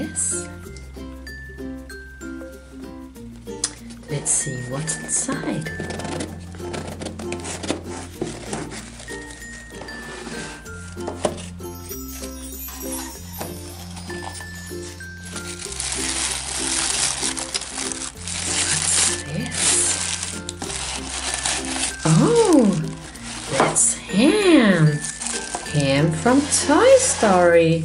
Let's see what's inside. Oh, that's Hamm. Hamm from Toy Story.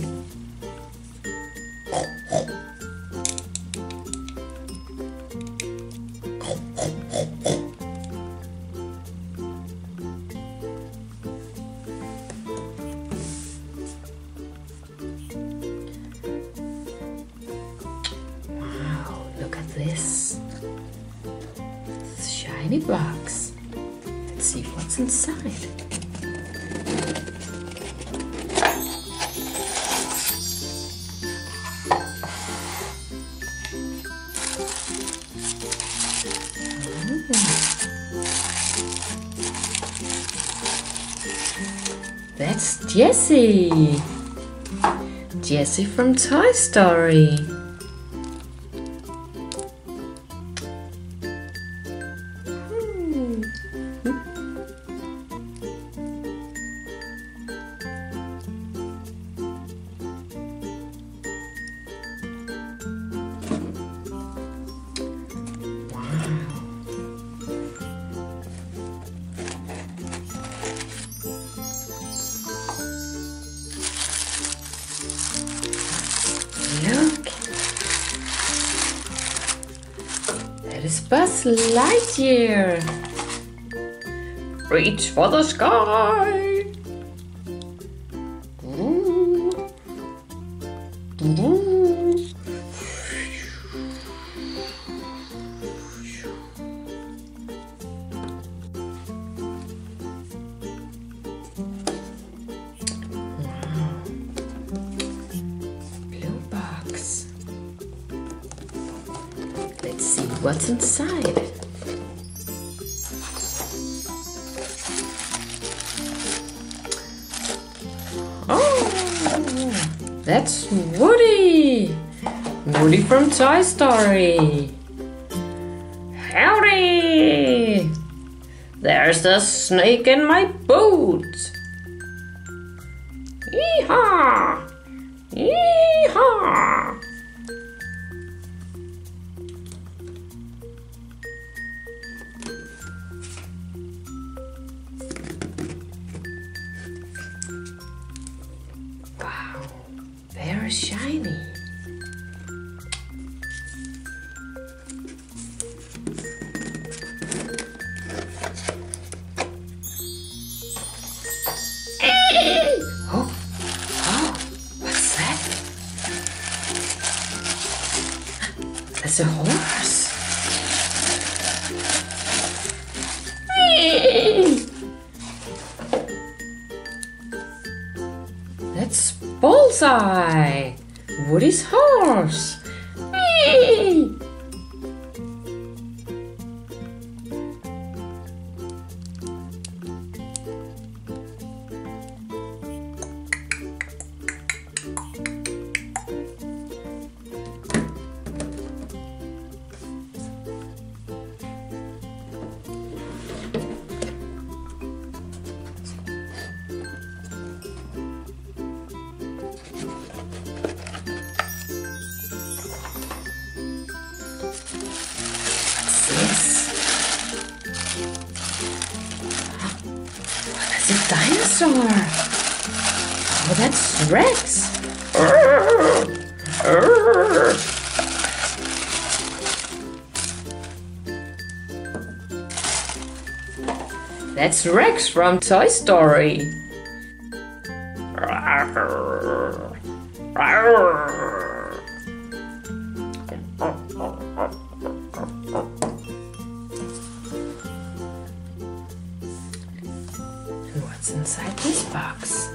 Shiny box. Let's see what's inside. Oh. That's Jessie. Jessie from Toy Story. Buzz Lightyear. Reach for the sky. What's inside. Oh, that's Woody. Woody from Toy Story. Howdy! There's the snake in my boot. Yeehaw! Yeehaw! Very shiny. Oh, oh, what's a horse. Bullseye, Woody's horse. That's a dinosaur. Oh, that's Rex. That's Rex from Toy Story. inside this box.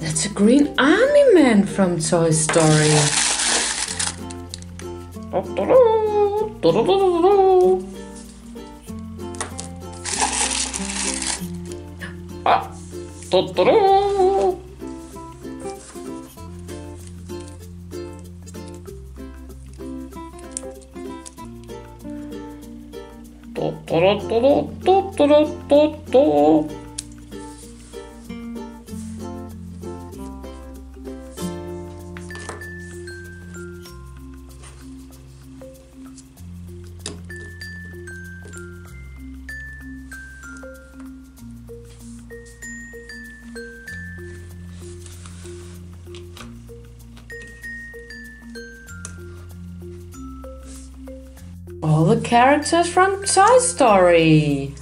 That's a green army man from Toy Story. Oh, ドドドロドロあとっとろとっとろとろととろとと all the characters from Toy Story.